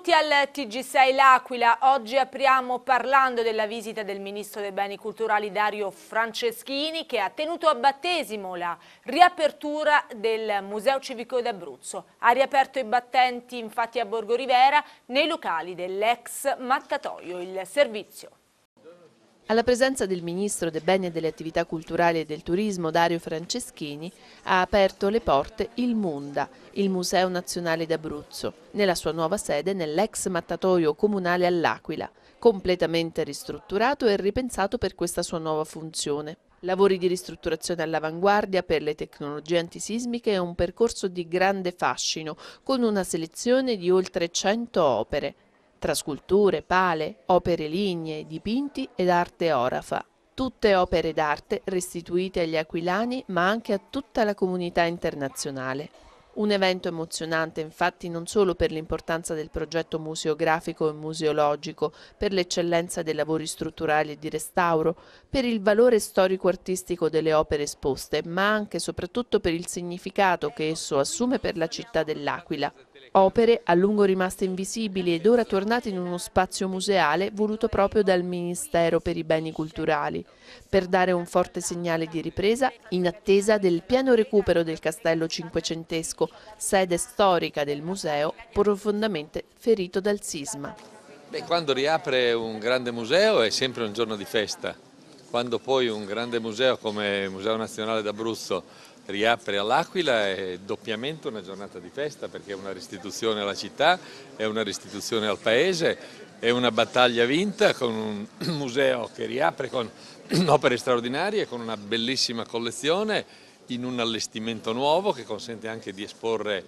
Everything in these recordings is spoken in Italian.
Benvenuti al TG6 L'Aquila. Oggi apriamo parlando della visita del Ministro dei Beni Culturali Dario Franceschini che ha tenuto a battesimo la riapertura del Museo Civico d'Abruzzo. Ha riaperto i battenti infatti a Borgo Rivera nei locali dell'ex mattatoio, il servizio. Alla presenza del Ministro dei Beni e delle Attività Culturali e del Turismo Dario Franceschini ha aperto le porte il Munda, il Museo Nazionale d'Abruzzo, nella sua nuova sede nell'ex mattatoio comunale all'Aquila, completamente ristrutturato e ripensato per questa sua nuova funzione. Lavori di ristrutturazione all'avanguardia per le tecnologie antisismiche e un percorso di grande fascino, con una selezione di oltre 100 opere tra sculture, pale, opere lignee, dipinti ed arte orafa. Tutte opere d'arte restituite agli aquilani ma anche a tutta la comunità internazionale. Un evento emozionante infatti non solo per l'importanza del progetto museografico e museologico, per l'eccellenza dei lavori strutturali e di restauro, per il valore storico-artistico delle opere esposte, ma anche e soprattutto per il significato che esso assume per la città dell'Aquila, Opere a lungo rimaste invisibili ed ora tornate in uno spazio museale voluto proprio dal Ministero per i Beni Culturali, per dare un forte segnale di ripresa in attesa del pieno recupero del castello cinquecentesco, sede storica del museo, profondamente ferito dal sisma. Beh, quando riapre un grande museo è sempre un giorno di festa. Quando poi un grande museo come il Museo Nazionale d'Abruzzo riapre all'Aquila è doppiamente una giornata di festa perché è una restituzione alla città, è una restituzione al paese, è una battaglia vinta con un museo che riapre con opere straordinarie, con una bellissima collezione in un allestimento nuovo che consente anche di esporre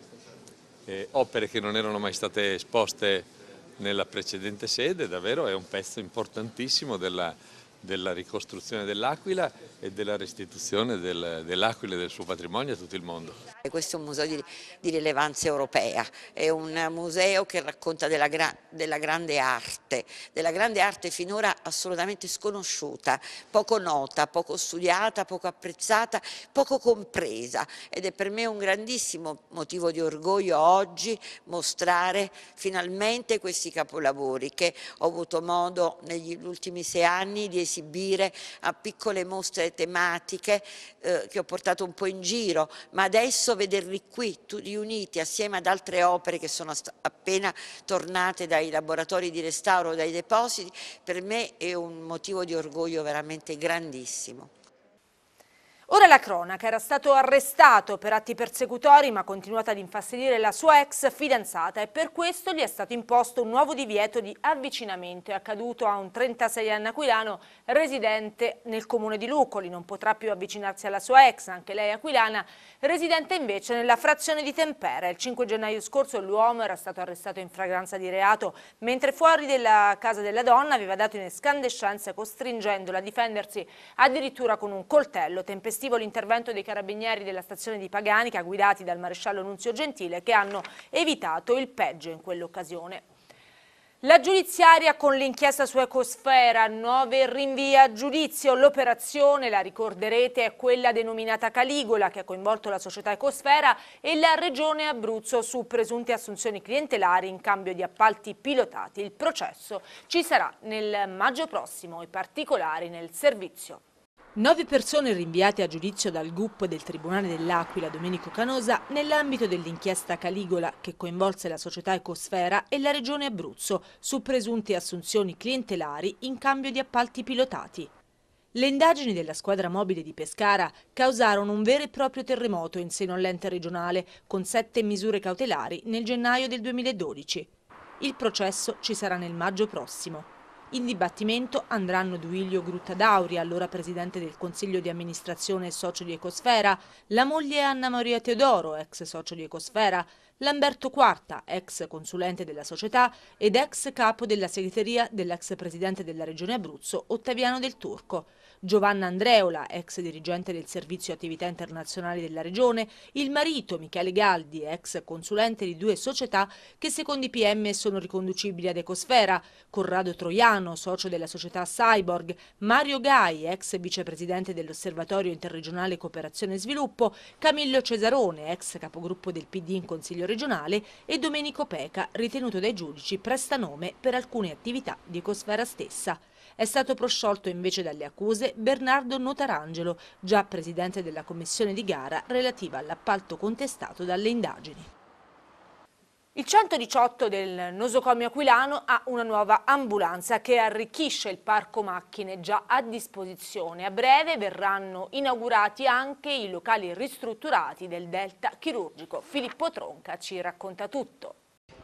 eh, opere che non erano mai state esposte nella precedente sede, davvero è un pezzo importantissimo della, della ricostruzione dell'Aquila e della restituzione del, dell'Aquila e del suo patrimonio a tutto il mondo. Questo è un museo di, di rilevanza europea, è un museo che racconta della, gra, della, grande arte, della grande arte finora assolutamente sconosciuta, poco nota, poco studiata, poco apprezzata, poco compresa ed è per me un grandissimo motivo di orgoglio oggi mostrare finalmente questi capolavori che ho avuto modo negli ultimi sei anni di esibire a piccole mostre tematiche eh, che ho portato un po' in giro, ma adesso vederli qui riuniti assieme ad altre opere che sono appena tornate dai laboratori di restauro, dai depositi, per me è un motivo di orgoglio veramente grandissimo. Ora la cronaca, era stato arrestato per atti persecutori ma ha continuato ad infastidire la sua ex fidanzata e per questo gli è stato imposto un nuovo divieto di avvicinamento. È accaduto a un 36enne aquilano residente nel comune di Lucoli, non potrà più avvicinarsi alla sua ex, anche lei aquilana, residente invece nella frazione di Tempera. Il 5 gennaio scorso l'uomo era stato arrestato in fragranza di reato mentre fuori della casa della donna aveva dato in escandescenza costringendola a difendersi addirittura con un coltello tempestivo tempestivo l'intervento dei carabinieri della stazione di Paganica guidati dal maresciallo Nunzio Gentile che hanno evitato il peggio in quell'occasione. La giudiziaria con l'inchiesta su Ecosfera, nuove rinvii a giudizio. L'operazione, la ricorderete, è quella denominata Caligola che ha coinvolto la società Ecosfera e la regione Abruzzo su presunte assunzioni clientelari in cambio di appalti pilotati. Il processo ci sarà nel maggio prossimo, i particolari nel servizio. Nove persone rinviate a giudizio dal GUP del Tribunale dell'Aquila Domenico Canosa nell'ambito dell'inchiesta Caligola che coinvolse la società Ecosfera e la regione Abruzzo su presunte assunzioni clientelari in cambio di appalti pilotati. Le indagini della squadra mobile di Pescara causarono un vero e proprio terremoto in seno all'ente regionale con sette misure cautelari nel gennaio del 2012. Il processo ci sarà nel maggio prossimo. In dibattimento andranno Duilio Gruttadauri, allora presidente del Consiglio di amministrazione e socio di Ecosfera, la moglie Anna Maria Teodoro, ex socio di Ecosfera, Lamberto Quarta, ex consulente della società ed ex capo della segreteria dell'ex presidente della regione Abruzzo, Ottaviano del Turco. Giovanna Andreola, ex dirigente del Servizio Attività Internazionali della Regione, il marito Michele Galdi, ex consulente di due società che secondo i PM sono riconducibili ad Ecosfera, Corrado Troiano, socio della società Cyborg, Mario Gai, ex vicepresidente dell'Osservatorio Interregionale Cooperazione e Sviluppo, Camillo Cesarone, ex capogruppo del PD in Consiglio regionale, e Domenico Peca, ritenuto dai giudici prestanome per alcune attività di Ecosfera stessa. È stato prosciolto invece dalle accuse Bernardo Notarangelo, già presidente della commissione di gara relativa all'appalto contestato dalle indagini. Il 118 del nosocomio aquilano ha una nuova ambulanza che arricchisce il parco macchine già a disposizione. A breve verranno inaugurati anche i locali ristrutturati del Delta chirurgico. Filippo Tronca ci racconta tutto.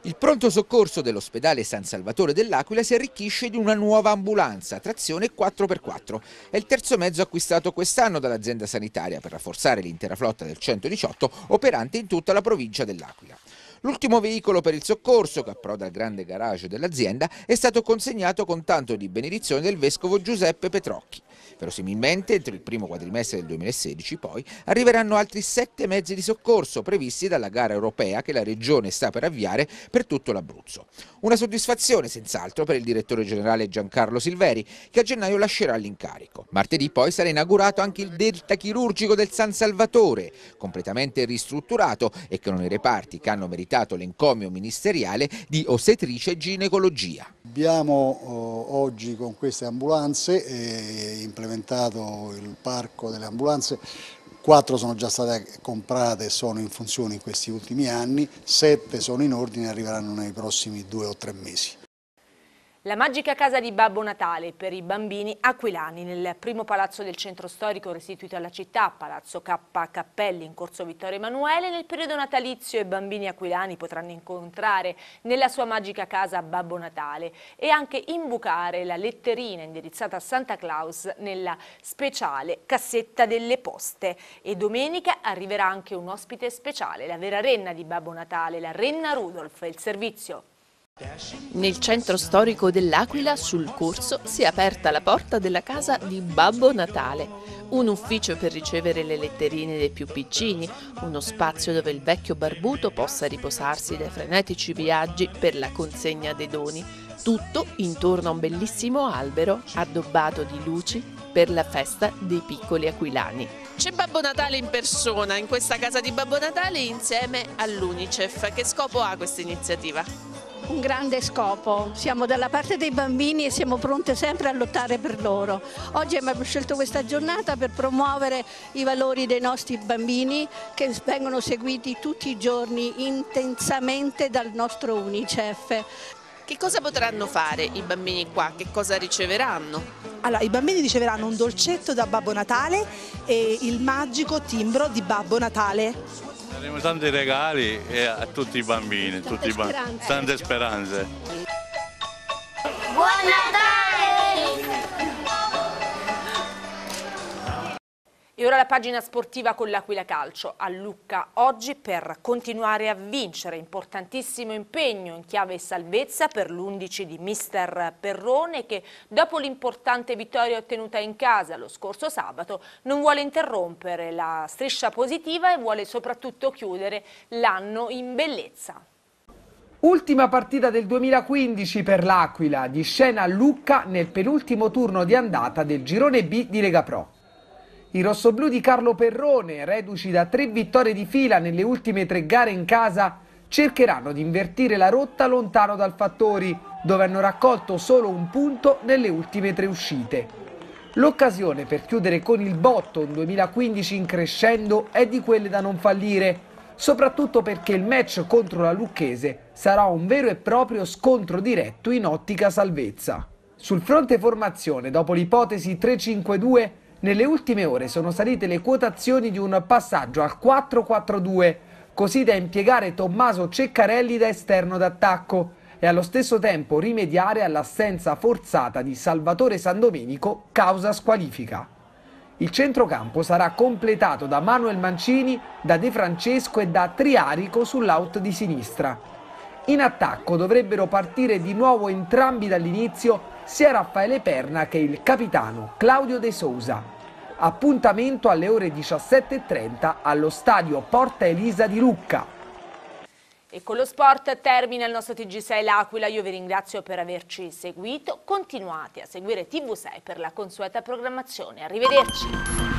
Il pronto soccorso dell'ospedale San Salvatore dell'Aquila si arricchisce di una nuova ambulanza, trazione 4x4. È il terzo mezzo acquistato quest'anno dall'azienda sanitaria per rafforzare l'intera flotta del 118 operante in tutta la provincia dell'Aquila. L'ultimo veicolo per il soccorso, che approda al grande garage dell'azienda, è stato consegnato con tanto di benedizione del vescovo Giuseppe Petrocchi. Verosimilmente, entro il primo quadrimestre del 2016, poi, arriveranno altri sette mezzi di soccorso previsti dalla gara europea che la Regione sta per avviare per tutto l'Abruzzo. Una soddisfazione, senz'altro, per il direttore generale Giancarlo Silveri, che a gennaio lascerà l'incarico. Martedì poi sarà inaugurato anche il Delta chirurgico del San Salvatore, completamente ristrutturato e con i reparti che hanno meritato l'encomio ministeriale di ostetrice e ginecologia. Abbiamo oh, oggi con queste ambulanze eh, implementato il parco delle ambulanze, quattro sono già state comprate e sono in funzione in questi ultimi anni, sette sono in ordine e arriveranno nei prossimi due o tre mesi. La magica casa di Babbo Natale per i bambini aquilani nel primo palazzo del centro storico restituito alla città, Palazzo K. Cappelli in Corso Vittorio Emanuele. Nel periodo natalizio i bambini aquilani potranno incontrare nella sua magica casa Babbo Natale e anche imbucare la letterina indirizzata a Santa Claus nella speciale cassetta delle poste. E domenica arriverà anche un ospite speciale, la vera renna di Babbo Natale, la renna Rudolf, il servizio nel centro storico dell'Aquila, sul corso, si è aperta la porta della casa di Babbo Natale, un ufficio per ricevere le letterine dei più piccini, uno spazio dove il vecchio barbuto possa riposarsi dai frenetici viaggi per la consegna dei doni, tutto intorno a un bellissimo albero addobbato di luci per la festa dei piccoli aquilani. C'è Babbo Natale in persona in questa casa di Babbo Natale insieme all'Unicef. Che scopo ha questa iniziativa? Un grande scopo, siamo dalla parte dei bambini e siamo pronte sempre a lottare per loro. Oggi abbiamo scelto questa giornata per promuovere i valori dei nostri bambini che vengono seguiti tutti i giorni intensamente dal nostro Unicef. Che cosa potranno fare i bambini qua? Che cosa riceveranno? Allora, i bambini riceveranno un dolcetto da Babbo Natale e il magico timbro di Babbo Natale. Daremo tanti regali a tutti i bambini, tante, tutti speranze. I tante speranze. Buon Natale! E ora la pagina sportiva con l'Aquila Calcio a Lucca oggi per continuare a vincere. Importantissimo impegno in chiave salvezza per l'11 di mister Perrone che dopo l'importante vittoria ottenuta in casa lo scorso sabato non vuole interrompere la striscia positiva e vuole soprattutto chiudere l'anno in bellezza. Ultima partita del 2015 per l'Aquila, di scena a Lucca nel penultimo turno di andata del girone B di Lega Pro. I rossoblù di Carlo Perrone, reduci da tre vittorie di fila nelle ultime tre gare in casa, cercheranno di invertire la rotta lontano dal Fattori, dove hanno raccolto solo un punto nelle ultime tre uscite. L'occasione per chiudere con il botto un 2015 in crescendo è di quelle da non fallire, soprattutto perché il match contro la Lucchese sarà un vero e proprio scontro diretto in ottica salvezza. Sul fronte formazione, dopo l'ipotesi 3-5-2, nelle ultime ore sono salite le quotazioni di un passaggio al 4-4-2, così da impiegare Tommaso Ceccarelli da esterno d'attacco e allo stesso tempo rimediare all'assenza forzata di Salvatore Sandomenico causa squalifica. Il centrocampo sarà completato da Manuel Mancini, da De Francesco e da Triarico sull'out di sinistra. In attacco dovrebbero partire di nuovo entrambi dall'inizio sia Raffaele Perna che il capitano Claudio De Sousa. Appuntamento alle ore 17.30 allo stadio Porta Elisa di Lucca. E con lo sport termina il nostro TG6 L'Aquila, io vi ringrazio per averci seguito, continuate a seguire TV6 per la consueta programmazione, arrivederci.